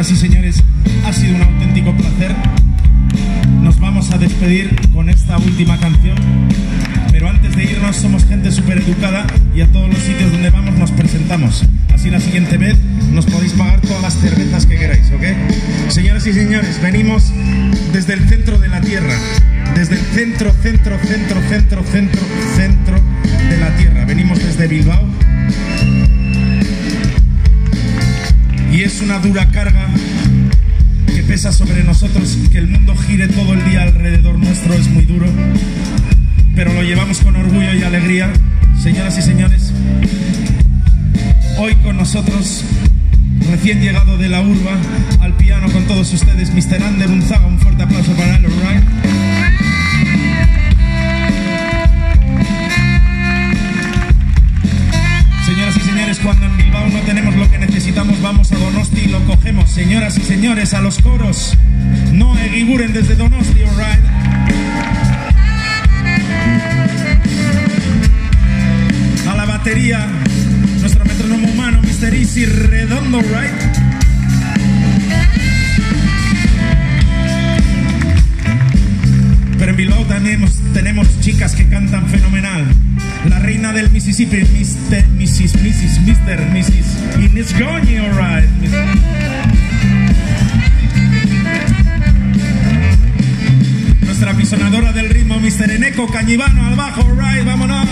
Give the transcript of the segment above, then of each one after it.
Señoras y señores, ha sido un auténtico placer. Nos vamos a despedir con esta última canción. Pero antes de irnos somos gente súper educada y a todos los sitios donde vamos nos presentamos. Así la siguiente vez nos podéis pagar todas las cervezas que queráis, ¿ok? Señoras y señores, venimos desde el centro de la Tierra. Desde el centro, centro, centro, centro, centro, centro de la Tierra. Venimos desde Bilbao. Y es una dura carga que pesa sobre nosotros, que el mundo gire todo el día alrededor nuestro es muy duro, pero lo llevamos con orgullo y alegría. Señoras y señores, hoy con nosotros, recién llegado de la urba, al piano con todos ustedes, Mr. Ander Unzaga, un fuerte aplauso para él, alright. Necesitamos, vamos a Donosti y lo cogemos. Señoras y señores, a los coros, no eguiguren desde Donosti, alright. A la batería, nuestro metrónomo humano, Mr. Easy Redondo, right? Pero en Bilbao tenemos, tenemos chicas que cantan fenomenal. La reina del Mississippi, Mr. Mrs. Mrs. Mr. Mrs. Inés Goñi, alright. Nuestra apisonadora del ritmo, Mr. Eneco Cañivano al bajo, alright, vámonos.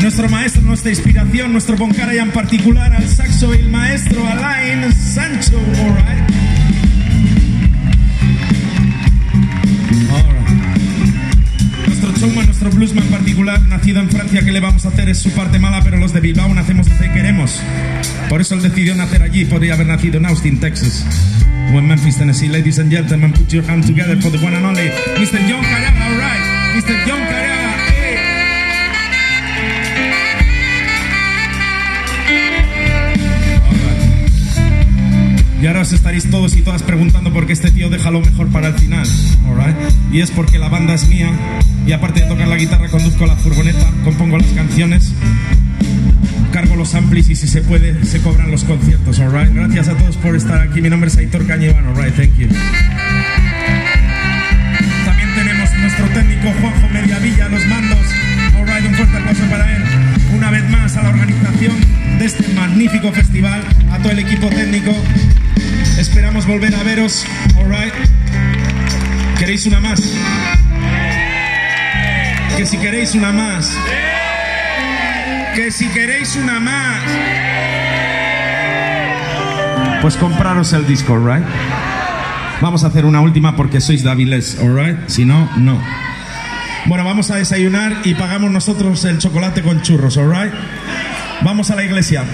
Nuestro maestro, nuestra inspiración, nuestro Boncara y en particular al saxo, el maestro Alain Sancho. Alright. Nuestro bluesman particular, nacido en Francia, ¿qué le vamos a hacer? Es su parte mala, pero los de Bilbao nacemos donde queremos. Por eso él decidió nacer allí, podría haber nacido en Austin, Texas. O en Memphis, Tennessee. Ladies and gentlemen, put your hands together for the one and only Mr. John Caraga, alright. Mr. John Caraga, Y ahora os estaréis todos y todas preguntando por qué este tío deja lo mejor para el final. alright? Y es porque la banda es mía y aparte de tocar la guitarra conduzco la furgoneta, compongo las canciones, cargo los amplis y si se puede se cobran los conciertos. alright? Gracias a todos por estar aquí. Mi nombre es Aitor Cañivano. alright? Thank you. También tenemos nuestro técnico Juanjo Mediavilla, los mandos. alright, un fuerte aplauso para él. Una vez más a la organización de este magnífico festival, a todo el equipo técnico. Esperamos volver a veros. Alright. ¿Queréis una más? Que si queréis una más. Que si queréis una más. Pues compraros el disco, alright. Vamos a hacer una última porque sois débiles, alright. Si no, no. Bueno, vamos a desayunar y pagamos nosotros el chocolate con churros, alright. Vamos a la iglesia.